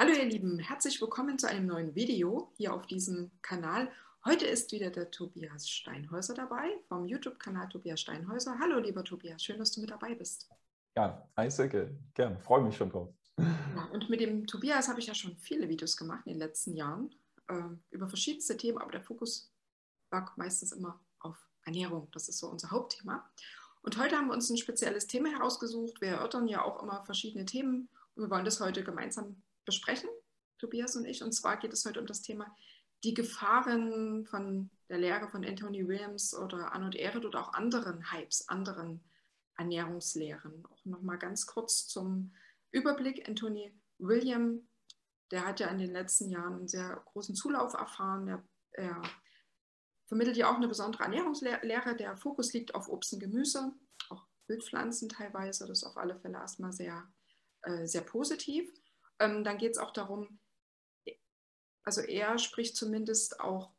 Hallo ihr Lieben, herzlich willkommen zu einem neuen Video hier auf diesem Kanal. Heute ist wieder der Tobias Steinhäuser dabei vom YouTube-Kanal Tobias Steinhäuser. Hallo lieber Tobias, schön, dass du mit dabei bist. Ja, Eisecke, gern, freue mich schon drauf. Ja, und mit dem Tobias habe ich ja schon viele Videos gemacht in den letzten Jahren äh, über verschiedenste Themen, aber der Fokus lag meistens immer auf Ernährung. Das ist so unser Hauptthema. Und heute haben wir uns ein spezielles Thema herausgesucht. Wir erörtern ja auch immer verschiedene Themen und wir wollen das heute gemeinsam besprechen, Tobias und ich. Und zwar geht es heute um das Thema die Gefahren von der Lehre von Anthony Williams oder Arnold Ehret oder auch anderen Hypes, anderen Ernährungslehren. Auch nochmal ganz kurz zum Überblick. Anthony William, der hat ja in den letzten Jahren einen sehr großen Zulauf erfahren. Er, er vermittelt ja auch eine besondere Ernährungslehre. Der Fokus liegt auf Obst und Gemüse, auch Wildpflanzen teilweise. Das ist auf alle Fälle erstmal sehr, äh, sehr positiv. Ähm, dann geht es auch darum, also er spricht zumindest auch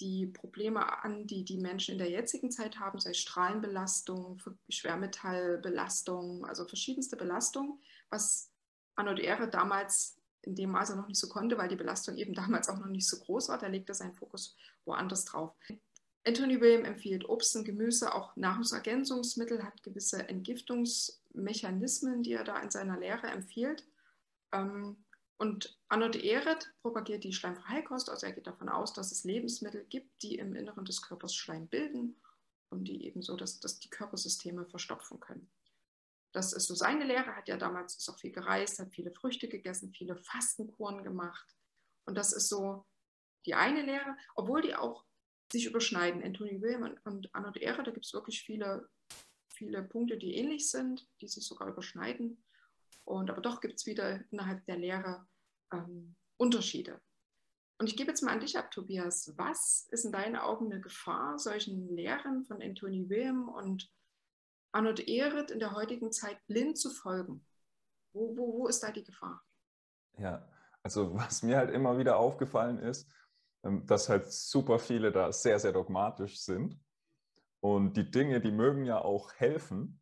die Probleme an, die die Menschen in der jetzigen Zeit haben, sei Strahlenbelastung, Schwermetallbelastung, also verschiedenste Belastungen, was Arnold Ehre damals in dem Maße noch nicht so konnte, weil die Belastung eben damals auch noch nicht so groß war. Da legt er seinen Fokus woanders drauf. Anthony William empfiehlt Obst und Gemüse, auch Nahrungsergänzungsmittel, hat gewisse Entgiftungsmechanismen, die er da in seiner Lehre empfiehlt. Ähm, und Arnold Ehret propagiert die schleimfreie Kost, also er geht davon aus, dass es Lebensmittel gibt, die im Inneren des Körpers Schleim bilden und die eben so, dass, dass die Körpersysteme verstopfen können. Das ist so seine Lehre, hat ja damals ist auch viel gereist, hat viele Früchte gegessen, viele Fastenkuren gemacht. Und das ist so die eine Lehre, obwohl die auch sich überschneiden. Anthony William und Arnold Ehre, da gibt es wirklich viele, viele Punkte, die ähnlich sind, die sich sogar überschneiden. Und aber doch gibt es wieder innerhalb der Lehre ähm, Unterschiede. Und ich gebe jetzt mal an dich ab, Tobias. Was ist in deinen Augen eine Gefahr, solchen Lehren von Anthony William und Arnold Ehret in der heutigen Zeit blind zu folgen? Wo, wo, wo ist da die Gefahr? Ja, also was mir halt immer wieder aufgefallen ist, ähm, dass halt super viele da sehr, sehr dogmatisch sind. Und die Dinge, die mögen ja auch helfen,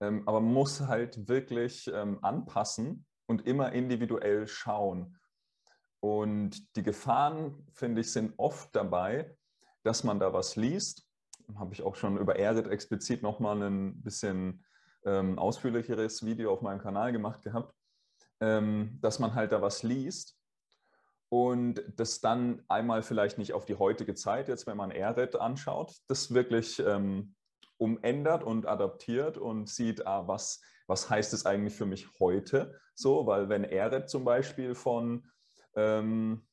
ähm, aber man muss halt wirklich ähm, anpassen und immer individuell schauen. Und die Gefahren, finde ich, sind oft dabei, dass man da was liest. Habe ich auch schon über Erdit explizit nochmal ein bisschen ähm, ausführlicheres Video auf meinem Kanal gemacht gehabt, ähm, dass man halt da was liest und das dann einmal vielleicht nicht auf die heutige Zeit, jetzt wenn man Erdit anschaut, das wirklich ähm, umändert und adaptiert und sieht, ah, was, was heißt es eigentlich für mich heute so, weil wenn Eret zum Beispiel von, ähm,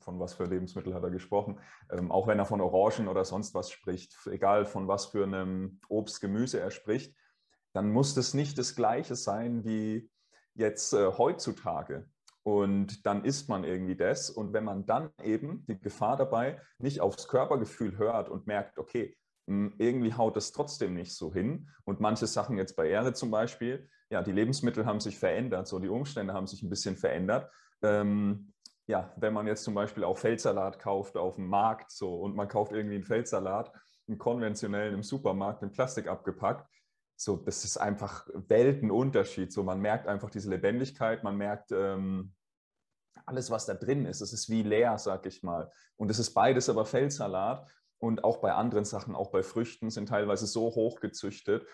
von was für Lebensmittel hat er gesprochen, ähm, auch wenn er von Orangen oder sonst was spricht, egal von was für einem Obst, Gemüse er spricht, dann muss das nicht das gleiche sein wie jetzt äh, heutzutage. Und dann isst man irgendwie das. Und wenn man dann eben die Gefahr dabei nicht aufs Körpergefühl hört und merkt, okay, irgendwie haut es trotzdem nicht so hin. Und manche Sachen jetzt bei Ehre zum Beispiel, ja, die Lebensmittel haben sich verändert, so die Umstände haben sich ein bisschen verändert. Ähm, ja, wenn man jetzt zum Beispiel auch Feldsalat kauft auf dem Markt so und man kauft irgendwie einen Feldsalat, einen konventionellen im Supermarkt in Plastik abgepackt, so das ist einfach Weltenunterschied. So man merkt einfach diese Lebendigkeit, man merkt ähm, alles, was da drin ist. Es ist wie leer, sag ich mal. Und es ist beides aber Feldsalat und auch bei anderen Sachen, auch bei Früchten, sind teilweise so hoch gezüchtet.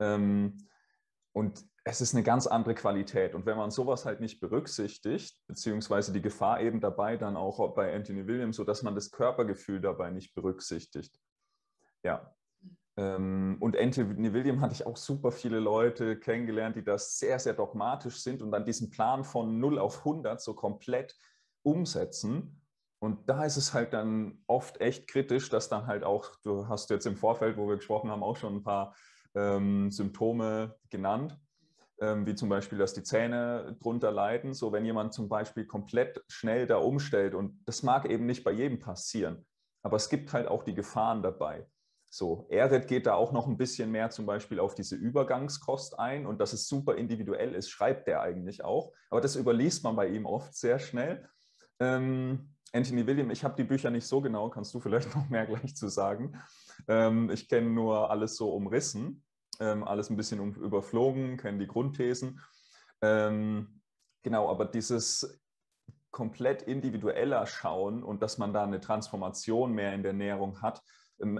Ähm, und es ist eine ganz andere Qualität. Und wenn man sowas halt nicht berücksichtigt, beziehungsweise die Gefahr eben dabei dann auch bei Anthony Williams, so dass man das Körpergefühl dabei nicht berücksichtigt. Ja. Ähm, und Anthony Williams hatte ich auch super viele Leute kennengelernt, die das sehr, sehr dogmatisch sind und dann diesen Plan von 0 auf 100 so komplett umsetzen und da ist es halt dann oft echt kritisch, dass dann halt auch, du hast jetzt im Vorfeld, wo wir gesprochen haben, auch schon ein paar ähm, Symptome genannt, ähm, wie zum Beispiel, dass die Zähne drunter leiden. So, wenn jemand zum Beispiel komplett schnell da umstellt und das mag eben nicht bei jedem passieren, aber es gibt halt auch die Gefahren dabei. So, Eret geht da auch noch ein bisschen mehr zum Beispiel auf diese Übergangskost ein und dass es super individuell ist, schreibt der eigentlich auch. Aber das überliest man bei ihm oft sehr schnell. Ähm, Anthony William, ich habe die Bücher nicht so genau, kannst du vielleicht noch mehr gleich zu sagen. Ähm, ich kenne nur alles so umrissen, ähm, alles ein bisschen um, überflogen, kenne die Grundthesen. Ähm, genau, aber dieses komplett individueller schauen und dass man da eine Transformation mehr in der Ernährung hat,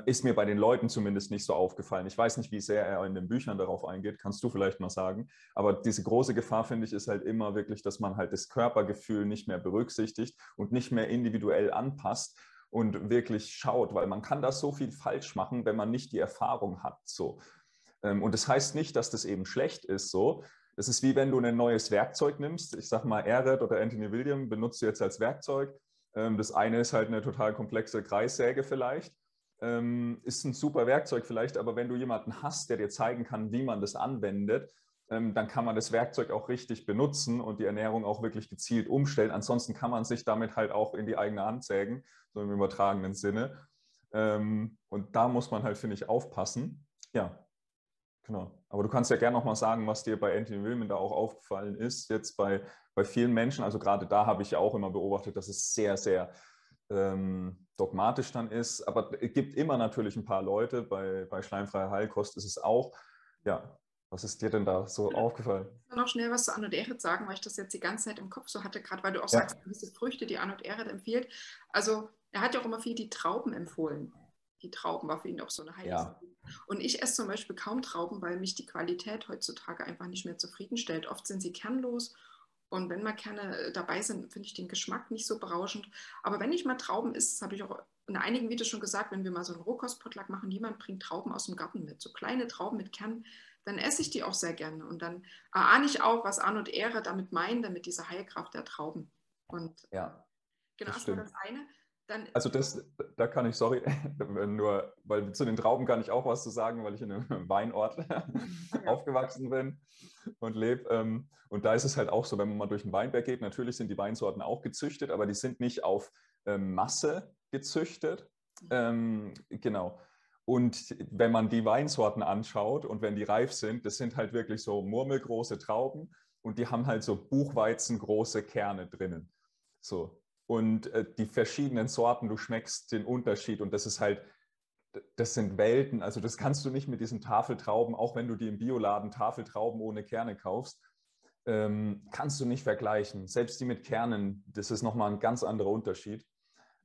ist mir bei den Leuten zumindest nicht so aufgefallen. Ich weiß nicht, wie sehr er in den Büchern darauf eingeht, kannst du vielleicht mal sagen. Aber diese große Gefahr, finde ich, ist halt immer wirklich, dass man halt das Körpergefühl nicht mehr berücksichtigt und nicht mehr individuell anpasst und wirklich schaut, weil man kann da so viel falsch machen, wenn man nicht die Erfahrung hat. So. Ähm, und das heißt nicht, dass das eben schlecht ist so. Es ist wie wenn du ein neues Werkzeug nimmst. Ich sage mal, Ered oder Anthony William benutzt du jetzt als Werkzeug. Ähm, das eine ist halt eine total komplexe Kreissäge vielleicht ähm, ist ein super Werkzeug vielleicht, aber wenn du jemanden hast, der dir zeigen kann, wie man das anwendet, ähm, dann kann man das Werkzeug auch richtig benutzen und die Ernährung auch wirklich gezielt umstellen. Ansonsten kann man sich damit halt auch in die eigene Hand sägen, so im übertragenen Sinne. Ähm, und da muss man halt, finde ich, aufpassen. Ja, genau. Aber du kannst ja gerne nochmal sagen, was dir bei Anthony Wilman da auch aufgefallen ist, jetzt bei, bei vielen Menschen. Also gerade da habe ich ja auch immer beobachtet, dass es sehr, sehr ähm, dogmatisch dann ist. Aber es gibt immer natürlich ein paar Leute, bei, bei schleimfreier Heilkost ist es auch. Ja, was ist dir denn da so aufgefallen? Ich will noch schnell was zu Anod Eret sagen, weil ich das jetzt die ganze Zeit im Kopf so hatte, gerade weil du auch ja. sagst, gewisse Früchte, die Anod Eret empfiehlt. Also er hat ja auch immer viel die Trauben empfohlen. Die Trauben war für ihn auch so eine Heilung. Ja. Und ich esse zum Beispiel kaum Trauben, weil mich die Qualität heutzutage einfach nicht mehr zufriedenstellt. Oft sind sie kernlos und wenn mal Kerne äh, dabei sind, finde ich den Geschmack nicht so berauschend. Aber wenn ich mal Trauben isst, das habe ich auch in einigen Videos schon gesagt, wenn wir mal so einen Rohkostpotluck machen, jemand bringt Trauben aus dem Garten mit, so kleine Trauben mit Kernen, dann esse ich die auch sehr gerne. Und dann ahne ich auch, was Arnold Ehre damit meint, damit diese Heilkraft der Trauben. Und ja, genau, das, das eine. Dann also das, da kann ich, sorry, nur, weil zu den Trauben kann ich auch was zu sagen, weil ich in einem Weinort aufgewachsen bin und lebe. Ähm, und da ist es halt auch so, wenn man mal durch den Weinberg geht, natürlich sind die Weinsorten auch gezüchtet, aber die sind nicht auf ähm, Masse gezüchtet. Ähm, genau. Und wenn man die Weinsorten anschaut und wenn die reif sind, das sind halt wirklich so murmelgroße Trauben und die haben halt so buchweizengroße Kerne drinnen. So, und äh, die verschiedenen Sorten, du schmeckst den Unterschied und das ist halt, das sind Welten, also das kannst du nicht mit diesen Tafeltrauben, auch wenn du die im Bioladen Tafeltrauben ohne Kerne kaufst, ähm, kannst du nicht vergleichen. Selbst die mit Kernen, das ist nochmal ein ganz anderer Unterschied.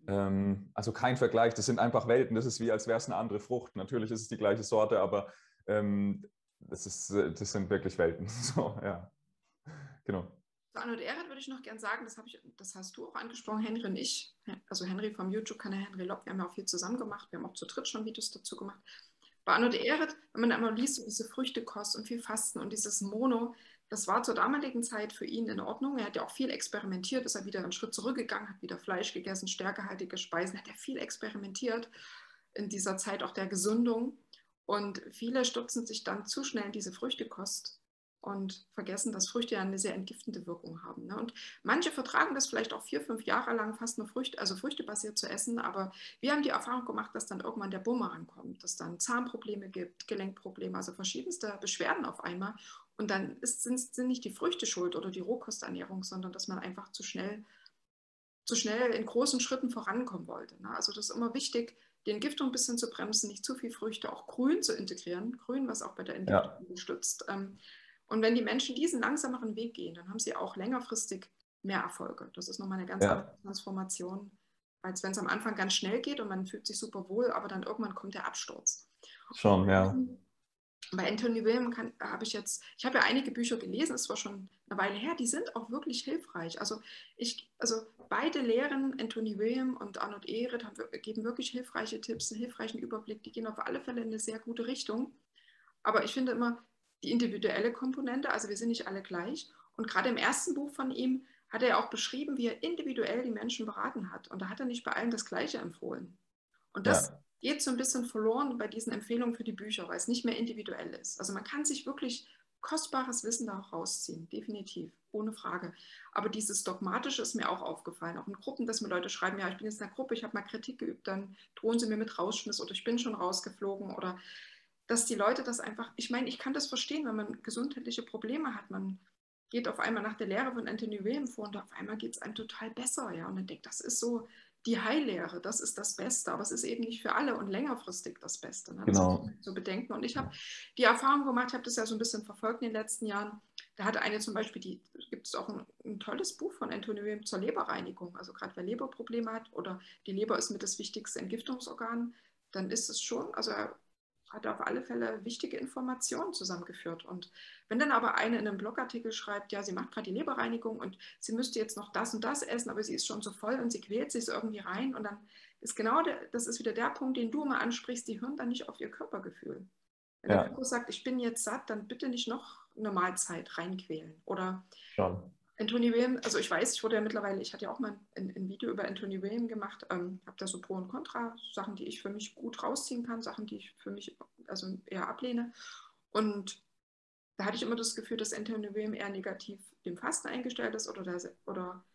Ähm, also kein Vergleich, das sind einfach Welten, das ist wie, als wäre es eine andere Frucht. Natürlich ist es die gleiche Sorte, aber ähm, das, ist, das sind wirklich Welten. So, ja, genau. Zu Arnold Ehret würde ich noch gern sagen, das, ich, das hast du auch angesprochen, Henry und ich. Also Henry vom YouTube-Kanal Henry Lopp, wir haben ja auch viel zusammen gemacht. Wir haben auch zu dritt schon Videos dazu gemacht. Bei Arnold Ehret, wenn man einmal liest, so diese Früchtekost und viel Fasten und dieses Mono, das war zur damaligen Zeit für ihn in Ordnung. Er hat ja auch viel experimentiert, ist er wieder einen Schritt zurückgegangen, hat wieder Fleisch gegessen, stärkehaltige Speisen, hat er viel experimentiert in dieser Zeit auch der Gesundung. Und viele stürzen sich dann zu schnell in diese Früchtekost und vergessen, dass Früchte ja eine sehr entgiftende Wirkung haben. Ne? Und manche vertragen das vielleicht auch vier, fünf Jahre lang fast nur Früchte, also früchtebasiert zu essen, aber wir haben die Erfahrung gemacht, dass dann irgendwann der Bumerang kommt, dass dann Zahnprobleme gibt, Gelenkprobleme, also verschiedenste Beschwerden auf einmal. Und dann ist, sind, sind nicht die Früchte schuld oder die Rohkosternährung, sondern dass man einfach zu schnell, zu schnell in großen Schritten vorankommen wollte. Ne? Also das ist immer wichtig, die Entgiftung ein bisschen zu bremsen, nicht zu viel Früchte, auch Grün zu integrieren. Grün, was auch bei der Entgiftung ja. unterstützt. Ähm, und wenn die Menschen diesen langsameren Weg gehen, dann haben sie auch längerfristig mehr Erfolge. Das ist nochmal eine ganz ja. andere Transformation, als wenn es am Anfang ganz schnell geht und man fühlt sich super wohl, aber dann irgendwann kommt der Absturz. Schon, ja. Bei Anthony William habe ich jetzt, ich habe ja einige Bücher gelesen, es war schon eine Weile her, die sind auch wirklich hilfreich. Also ich, also beide Lehren, Anthony William und Arnold Ehret, geben wirklich hilfreiche Tipps, einen hilfreichen Überblick, die gehen auf alle Fälle in eine sehr gute Richtung. Aber ich finde immer, die individuelle Komponente, also wir sind nicht alle gleich. Und gerade im ersten Buch von ihm hat er auch beschrieben, wie er individuell die Menschen beraten hat. Und da hat er nicht bei allen das Gleiche empfohlen. Und das ja. geht so ein bisschen verloren bei diesen Empfehlungen für die Bücher, weil es nicht mehr individuell ist. Also man kann sich wirklich kostbares Wissen da auch rausziehen, definitiv, ohne Frage. Aber dieses Dogmatische ist mir auch aufgefallen, auch in Gruppen, dass mir Leute schreiben, ja, ich bin jetzt in einer Gruppe, ich habe mal Kritik geübt, dann drohen sie mir mit Rausschmiss oder ich bin schon rausgeflogen oder dass die Leute das einfach, ich meine, ich kann das verstehen, wenn man gesundheitliche Probleme hat. Man geht auf einmal nach der Lehre von Anthony William vor und auf einmal geht es einem total besser, ja. Und man denkt, das ist so die Heillehre, das ist das Beste, aber es ist eben nicht für alle und längerfristig das Beste. Ne? Genau. So bedenken. Und ich habe die Erfahrung gemacht, ich habe das ja so ein bisschen verfolgt in den letzten Jahren. Da hatte eine zum Beispiel, die gibt es auch ein, ein tolles Buch von Anthony William zur Leberreinigung. Also gerade wer Leberprobleme hat oder die Leber ist mit das wichtigste Entgiftungsorgan, dann ist es schon, also er hat auf alle Fälle wichtige Informationen zusammengeführt. Und wenn dann aber eine in einem Blogartikel schreibt, ja, sie macht gerade die Leberreinigung und sie müsste jetzt noch das und das essen, aber sie ist schon so voll und sie quält sich so irgendwie rein und dann ist genau der, das ist wieder der Punkt, den du immer ansprichst, die hören dann nicht auf ihr Körpergefühl. Wenn ja. der Körper sagt, ich bin jetzt satt, dann bitte nicht noch eine Mahlzeit reinquälen. Oder Schon. Anthony William, also ich weiß, ich wurde ja mittlerweile, ich hatte ja auch mal ein, ein Video über Anthony William gemacht, ähm, habe da so Pro und Contra, Sachen, die ich für mich gut rausziehen kann, Sachen, die ich für mich also eher ablehne. Und da hatte ich immer das Gefühl, dass Anthony William eher negativ dem Fasten eingestellt ist oder, das, oder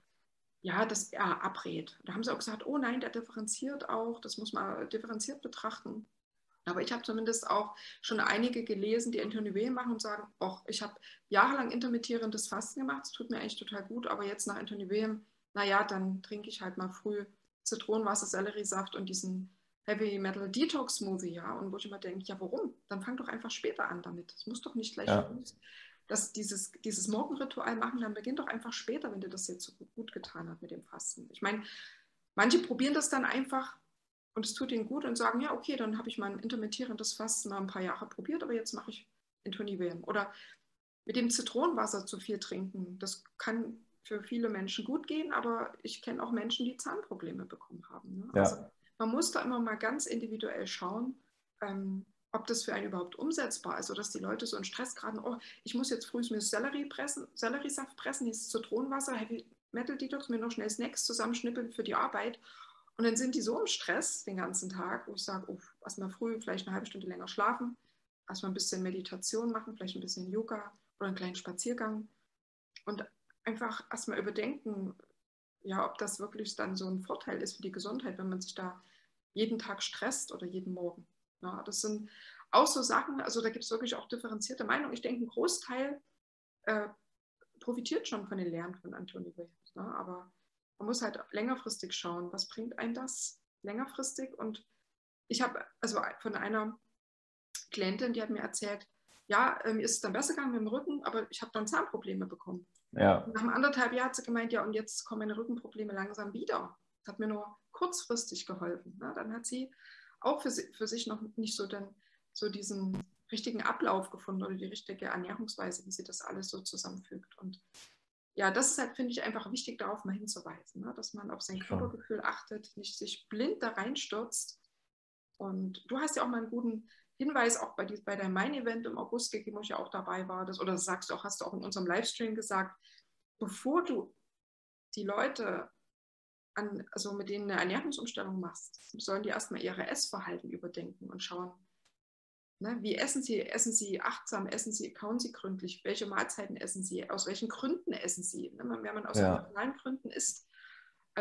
ja, das er abrät. Da haben sie auch gesagt, oh nein, der differenziert auch, das muss man differenziert betrachten. Aber ich habe zumindest auch schon einige gelesen, die Anthony machen und sagen, ach, ich habe jahrelang intermittierendes Fasten gemacht, es tut mir eigentlich total gut, aber jetzt nach William, naja, dann trinke ich halt mal früh Zitronenwasser, Selleriesaft und diesen Heavy Metal Detox Smoothie, ja, und wo ich immer denke, ja, warum? Dann fang doch einfach später an damit. Es muss doch nicht gleich ja. das, dieses, dieses Morgenritual machen, dann beginn doch einfach später, wenn dir das jetzt so gut getan hat mit dem Fasten. Ich meine, manche probieren das dann einfach und es tut ihnen gut und sagen, ja, okay, dann habe ich mein intermittierendes Fasten mal ein paar Jahre probiert, aber jetzt mache ich William. Oder mit dem Zitronenwasser zu viel trinken, das kann für viele Menschen gut gehen, aber ich kenne auch Menschen, die Zahnprobleme bekommen haben. Ne? Ja. Also man muss da immer mal ganz individuell schauen, ähm, ob das für einen überhaupt umsetzbar ist, oder dass die Leute so in Stress geraten, oh, ich muss jetzt früh mir Sellerie pressen, Selleriesaft pressen, dieses Zitronenwasser, Heavy Metal Detox, mir noch schnell Snacks zusammenschnippeln für die Arbeit und dann sind die so im Stress den ganzen Tag, wo ich sage, oh, erstmal früh, vielleicht eine halbe Stunde länger schlafen, erstmal ein bisschen Meditation machen, vielleicht ein bisschen Yoga oder einen kleinen Spaziergang und einfach erstmal überdenken, ja, ob das wirklich dann so ein Vorteil ist für die Gesundheit, wenn man sich da jeden Tag stresst oder jeden Morgen. Ja, das sind auch so Sachen, also da gibt es wirklich auch differenzierte Meinungen. Ich denke, ein Großteil äh, profitiert schon von den Lehren von Anthony Williams. Ne? Aber man muss halt längerfristig schauen, was bringt einem das längerfristig. Und ich habe also von einer Klientin, die hat mir erzählt, ja, mir ist es dann besser gegangen mit dem Rücken, aber ich habe dann Zahnprobleme bekommen. Ja. Nach einem anderthalb Jahr hat sie gemeint, ja, und jetzt kommen meine Rückenprobleme langsam wieder. Das hat mir nur kurzfristig geholfen. Ne? Dann hat sie auch für, sie, für sich noch nicht so, den, so diesen richtigen Ablauf gefunden oder die richtige Ernährungsweise, wie sie das alles so zusammenfügt. Und ja, das ist halt, finde ich, einfach wichtig, darauf mal hinzuweisen, ne? dass man auf sein Körpergefühl achtet, nicht sich blind da reinstürzt. Und du hast ja auch mal einen guten Hinweis auch bei, die, bei deinem Main-Event im August gegeben, wo ich ja auch dabei war, das, oder das sagst du auch, hast du auch in unserem Livestream gesagt, bevor du die Leute an, also mit denen eine Ernährungsumstellung machst, sollen die erstmal ihre Essverhalten überdenken und schauen, Ne, wie essen Sie? Essen Sie achtsam? Essen Sie, kauen Sie gründlich? Welche Mahlzeiten essen Sie? Aus welchen Gründen essen Sie? Ne, wenn man aus ja. emotionalen Gründen isst,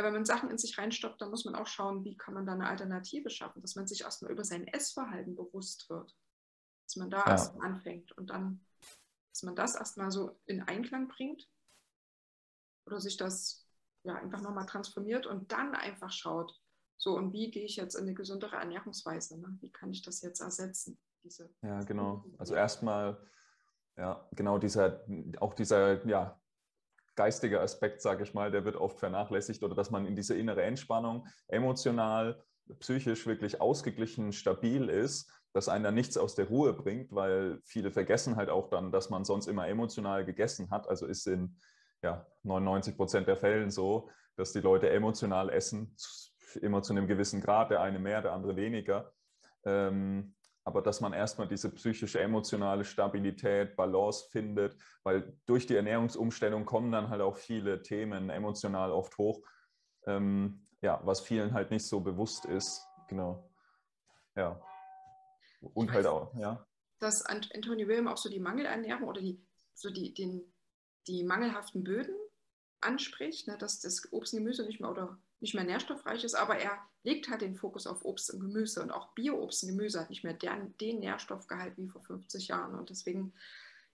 wenn man Sachen in sich reinstoppt, dann muss man auch schauen, wie kann man da eine Alternative schaffen, dass man sich erstmal über sein Essverhalten bewusst wird. Dass man da ja. erstmal anfängt und dann, dass man das erstmal so in Einklang bringt oder sich das ja einfach nochmal transformiert und dann einfach schaut, so und wie gehe ich jetzt in eine gesündere Ernährungsweise? Ne? Wie kann ich das jetzt ersetzen? Diese. Ja, genau. Also erstmal, ja, genau dieser, auch dieser, ja, geistige Aspekt, sage ich mal, der wird oft vernachlässigt oder dass man in dieser innere Entspannung emotional, psychisch wirklich ausgeglichen, stabil ist, dass einen dann nichts aus der Ruhe bringt, weil viele vergessen halt auch dann, dass man sonst immer emotional gegessen hat. Also ist in ja, 99 Prozent der Fällen so, dass die Leute emotional essen, immer zu einem gewissen Grad, der eine mehr, der andere weniger. Ähm, aber dass man erstmal diese psychische, emotionale Stabilität, Balance findet, weil durch die Ernährungsumstellung kommen dann halt auch viele Themen emotional oft hoch, ähm, ja, was vielen halt nicht so bewusst ist. Genau. Ja. Und halt auch, ja. Dass Anthony William auch so die Mangelernährung oder die, so die, den, die mangelhaften Böden anspricht, ne, dass das Obst und Gemüse nicht mehr oder nicht mehr nährstoffreich ist, aber er legt halt den Fokus auf Obst und Gemüse und auch Bio-Obst und Gemüse hat nicht mehr den, den Nährstoffgehalt wie vor 50 Jahren und deswegen,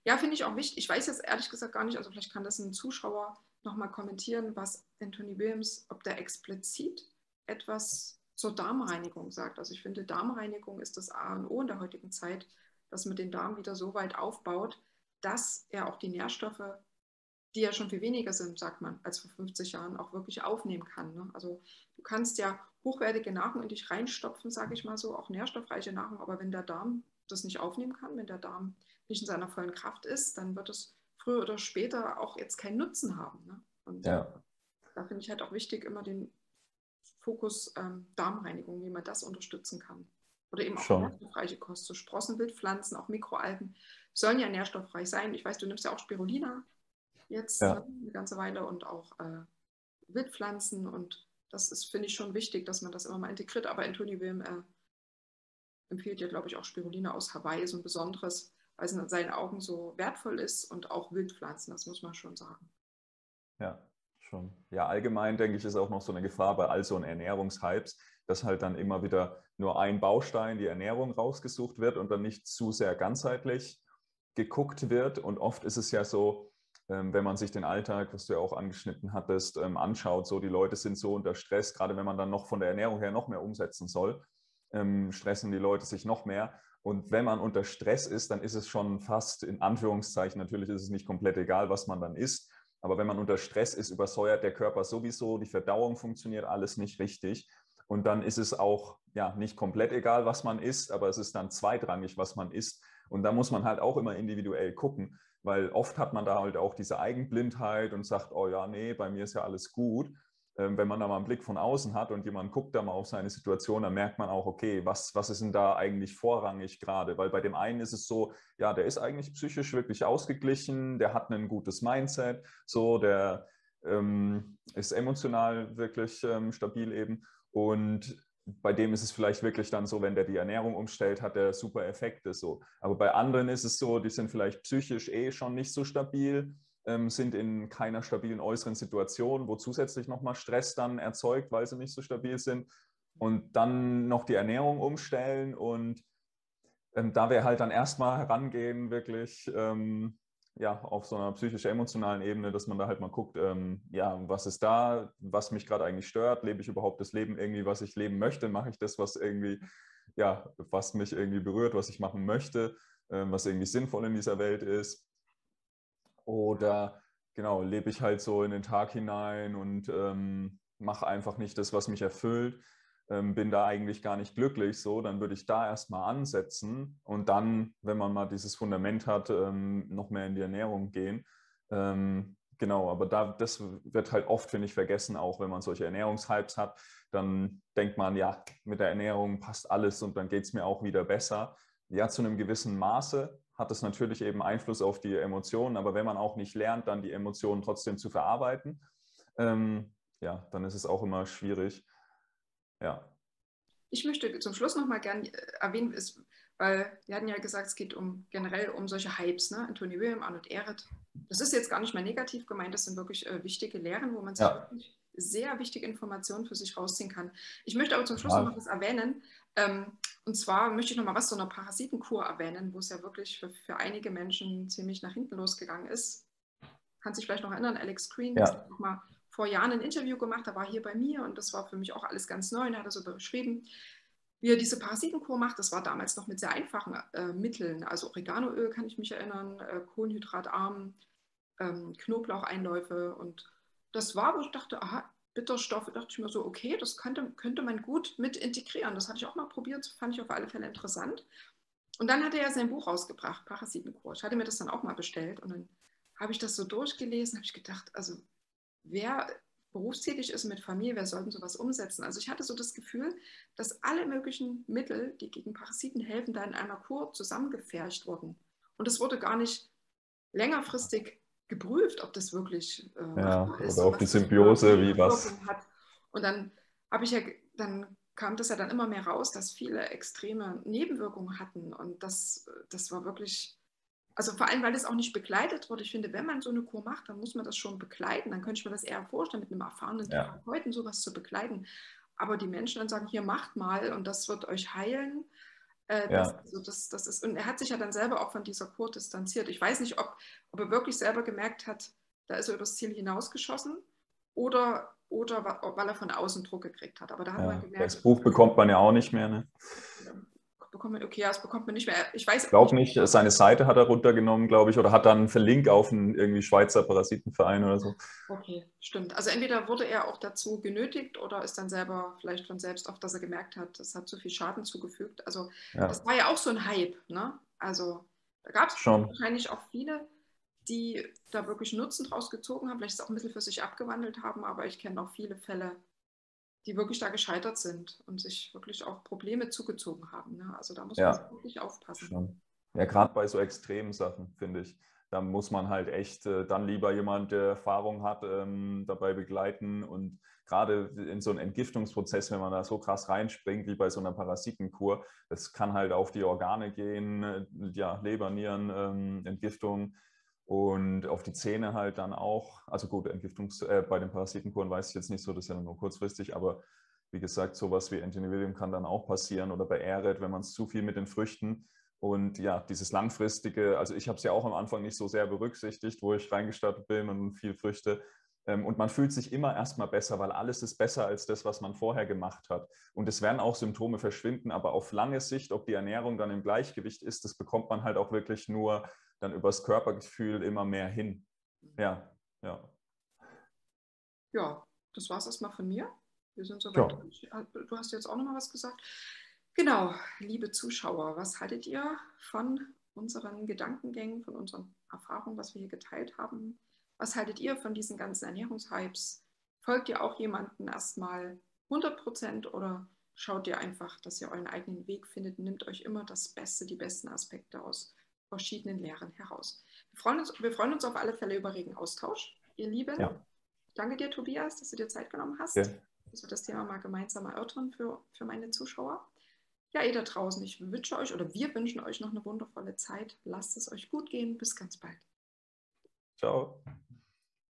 ja, finde ich auch wichtig. Ich weiß jetzt ehrlich gesagt gar nicht, also vielleicht kann das ein Zuschauer nochmal kommentieren, was Anthony Williams, ob der explizit etwas zur Darmreinigung sagt. Also ich finde, Darmreinigung ist das A und O in der heutigen Zeit, dass man den Darm wieder so weit aufbaut, dass er auch die Nährstoffe die ja schon viel weniger sind, sagt man, als vor 50 Jahren, auch wirklich aufnehmen kann. Ne? Also du kannst ja hochwertige Nahrung in dich reinstopfen, sage ich mal so, auch nährstoffreiche Nahrung, aber wenn der Darm das nicht aufnehmen kann, wenn der Darm nicht in seiner vollen Kraft ist, dann wird es früher oder später auch jetzt keinen Nutzen haben. Ne? Und ja. da finde ich halt auch wichtig, immer den Fokus ähm, Darmreinigung, wie man das unterstützen kann. Oder eben auch nährstoffreiche Kost, so Sprossen, Wildpflanzen, auch Mikroalgen sollen ja nährstoffreich sein. Ich weiß, du nimmst ja auch Spirulina jetzt ja. ne, eine ganze Weile und auch äh, Wildpflanzen und das ist, finde ich, schon wichtig, dass man das immer mal integriert. Aber Anthony Wilm äh, empfiehlt ja, glaube ich, auch Spirulina aus Hawaii, so ein besonderes, weil es in seinen Augen so wertvoll ist und auch Wildpflanzen, das muss man schon sagen. Ja, schon. Ja, allgemein denke ich, ist auch noch so eine Gefahr bei all so Ernährungshypes, dass halt dann immer wieder nur ein Baustein, die Ernährung rausgesucht wird und dann nicht zu sehr ganzheitlich geguckt wird. Und oft ist es ja so, wenn man sich den Alltag, was du ja auch angeschnitten hattest, ähm, anschaut, so die Leute sind so unter Stress, gerade wenn man dann noch von der Ernährung her noch mehr umsetzen soll, ähm, stressen die Leute sich noch mehr. Und wenn man unter Stress ist, dann ist es schon fast in Anführungszeichen, natürlich ist es nicht komplett egal, was man dann isst, aber wenn man unter Stress ist, übersäuert der Körper sowieso, die Verdauung funktioniert alles nicht richtig. Und dann ist es auch ja, nicht komplett egal, was man isst, aber es ist dann zweitrangig, was man isst. Und da muss man halt auch immer individuell gucken weil oft hat man da halt auch diese Eigenblindheit und sagt, oh ja, nee, bei mir ist ja alles gut. Ähm, wenn man da mal einen Blick von außen hat und jemand guckt da mal auf seine Situation, dann merkt man auch, okay, was, was ist denn da eigentlich vorrangig gerade? Weil bei dem einen ist es so, ja, der ist eigentlich psychisch wirklich ausgeglichen, der hat ein gutes Mindset, so, der ähm, ist emotional wirklich ähm, stabil eben. Und bei dem ist es vielleicht wirklich dann so, wenn der die Ernährung umstellt, hat er super Effekte so. Aber bei anderen ist es so, die sind vielleicht psychisch eh schon nicht so stabil, ähm, sind in keiner stabilen äußeren Situation, wo zusätzlich nochmal Stress dann erzeugt, weil sie nicht so stabil sind. Und dann noch die Ernährung umstellen und ähm, da wäre halt dann erstmal herangehen, wirklich ähm, ja, auf so einer psychisch-emotionalen Ebene, dass man da halt mal guckt, ähm, ja, was ist da, was mich gerade eigentlich stört, lebe ich überhaupt das Leben irgendwie, was ich leben möchte, mache ich das, was irgendwie, ja, was mich irgendwie berührt, was ich machen möchte, ähm, was irgendwie sinnvoll in dieser Welt ist. Oder genau, lebe ich halt so in den Tag hinein und ähm, mache einfach nicht das, was mich erfüllt ähm, bin da eigentlich gar nicht glücklich, so, dann würde ich da erstmal ansetzen und dann, wenn man mal dieses Fundament hat, ähm, noch mehr in die Ernährung gehen. Ähm, genau, aber da, das wird halt oft, finde ich, vergessen, auch wenn man solche Ernährungshypes hat, dann denkt man, ja, mit der Ernährung passt alles und dann geht es mir auch wieder besser. Ja, zu einem gewissen Maße hat es natürlich eben Einfluss auf die Emotionen, aber wenn man auch nicht lernt, dann die Emotionen trotzdem zu verarbeiten, ähm, ja, dann ist es auch immer schwierig. Ja. Ich möchte zum Schluss noch mal gerne äh, erwähnen, ist, weil wir hatten ja gesagt, es geht um generell um solche Hypes, ne? Anthony William, Arnold Ehret. Das ist jetzt gar nicht mehr negativ gemeint, das sind wirklich äh, wichtige Lehren, wo man sich ja. wirklich sehr wichtige Informationen für sich rausziehen kann. Ich möchte aber zum Schluss ja. noch was erwähnen. Ähm, und zwar möchte ich noch mal was zu einer Parasitenkur erwähnen, wo es ja wirklich für, für einige Menschen ziemlich nach hinten losgegangen ist. Kann sich vielleicht noch erinnern, Alex Green, ja. noch mal vor Jahren ein Interview gemacht, da war hier bei mir und das war für mich auch alles ganz neu und er hat so beschrieben, wie er diese Parasitenkur macht. Das war damals noch mit sehr einfachen äh, Mitteln, also Oreganoöl kann ich mich erinnern, äh, Kohlenhydratarm, ähm, Knoblaucheinläufe und das war, wo ich dachte, aha, Bitterstoffe, dachte ich mir so, okay, das könnte, könnte man gut mit integrieren. Das hatte ich auch mal probiert, fand ich auf alle Fälle interessant. Und dann hat er ja sein Buch rausgebracht, Parasitenkur. Ich hatte mir das dann auch mal bestellt und dann habe ich das so durchgelesen, habe ich gedacht, also wer berufstätig ist mit Familie, wer sollten sowas umsetzen? Also ich hatte so das Gefühl, dass alle möglichen Mittel, die gegen Parasiten helfen, da in einer Kur zusammengefärcht wurden. Und es wurde gar nicht längerfristig geprüft, ob das wirklich äh, ja, ist. Oder auch die Symbiose, wie was. Hat. Und dann habe ich ja, dann kam das ja dann immer mehr raus, dass viele extreme Nebenwirkungen hatten. Und das, das war wirklich also vor allem, weil es auch nicht begleitet wurde. Ich finde, wenn man so eine Kur macht, dann muss man das schon begleiten. Dann könnte ich mir das eher vorstellen, mit einem erfahrenen ja. Therapeuten sowas zu begleiten. Aber die Menschen dann sagen, hier macht mal und das wird euch heilen. Äh, ja. das, also das, das ist, und er hat sich ja dann selber auch von dieser Kur distanziert. Ich weiß nicht, ob, ob er wirklich selber gemerkt hat, da ist er übers Ziel hinausgeschossen oder, oder weil er von außen Druck gekriegt hat. Aber da hat ja, man gemerkt. Das Buch bekommt man ja auch nicht mehr. Ne? Bekommt man, okay, ja, das bekommt man nicht mehr. Ich weiß glaube nicht, seine Seite hat er runtergenommen, glaube ich, oder hat dann einen Verlink auf einen irgendwie Schweizer Parasitenverein oder so. Okay, stimmt. Also entweder wurde er auch dazu genötigt oder ist dann selber vielleicht von selbst auf, dass er gemerkt hat, das hat zu viel Schaden zugefügt. Also Ja, das war ja auch so ein Hype, ne? Also da gab es wahrscheinlich auch viele, die da wirklich Nutzen draus gezogen haben, vielleicht es auch ein bisschen für sich abgewandelt haben, aber ich kenne auch viele Fälle, die wirklich da gescheitert sind und sich wirklich auch Probleme zugezogen haben. Ne? Also da muss Ja. man wirklich aufpassen. Schon. Ja, gerade bei so extremen Sachen, finde ich. Da muss man halt echt äh, dann lieber jemand, der Erfahrung hat, ähm, dabei begleiten. Und gerade in so einen Entgiftungsprozess, wenn man da so krass reinspringt wie bei so einer Parasitenkur, das kann halt auf die Organe gehen, äh, ja, Leber, Nieren, ähm, Entgiftung und auf die Zähne halt dann auch. Also gut, Entgiftungs äh, bei den Parasitenkuren weiß ich jetzt nicht so, das ist ja nur kurzfristig, aber wie gesagt, sowas wie Antinivirium kann dann auch passieren oder bei Arid, wenn man es zu viel mit den Früchten und ja, dieses langfristige, also ich habe es ja auch am Anfang nicht so sehr berücksichtigt, wo ich reingestartet bin und viel Früchte. Ähm, Und man fühlt sich immer erstmal besser, weil alles ist besser als das, was man vorher gemacht hat. Und es werden auch Symptome verschwinden, aber auf lange Sicht, ob die Ernährung dann im Gleichgewicht ist, das bekommt man halt auch wirklich nur dann übers Körpergefühl immer mehr hin. Ja, ja. Ja, das war es erstmal von mir. Wir sind soweit Ja. Ah, Du hast jetzt auch nochmal was gesagt. Genau, liebe Zuschauer, was haltet ihr von unseren Gedankengängen, von unseren Erfahrungen, was wir hier geteilt haben? Was haltet ihr von diesen ganzen Ernährungshypes? Folgt ihr auch jemandem erstmal 100% oder schaut ihr einfach, dass ihr euren eigenen Weg findet? Nehmt euch immer das Beste, die besten Aspekte aus verschiedenen Lehren heraus. Wir freuen uns, wir freuen uns auf alle Fälle über regen Austausch, ihr Lieben. Ja. Danke dir, Tobias, dass du dir Zeit genommen hast, Ja. dass wir das Thema mal gemeinsam erörtern für, für meine Zuschauer. Ja, ihr da draußen, ich wünsche euch oder wir wünschen euch noch eine wundervolle Zeit. Lasst es euch gut gehen. Bis ganz bald. Ciao.